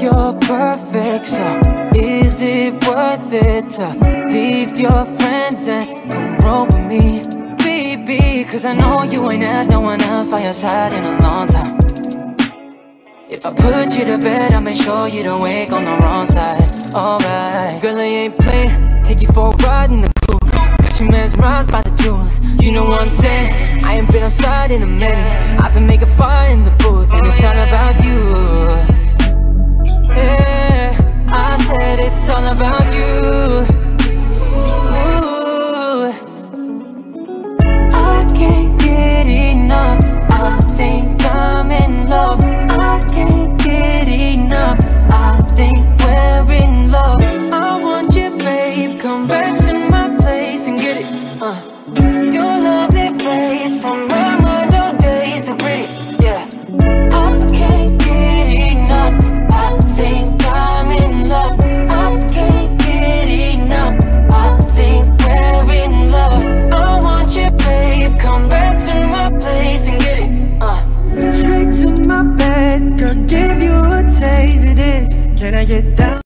you're perfect, so is it worth it to leave your friends and come roll with me? Baby, cause I know you ain't had no one else by your side in a long time. If I put you to bed, I'll make sure you don't wake on the wrong side. Alright, girl, I ain't playing. Take you for a ride in the coupe. Got you mesmerized by the jewels. You know what I'm saying? I ain't been outside in a minute. I've been making fire in the booth, it's all about you. Ooh. I can't get enough. I think I'm in love. I can't get enough. I think we're in love. I want you, babe. Come back to my place and get it. Uh. Get down?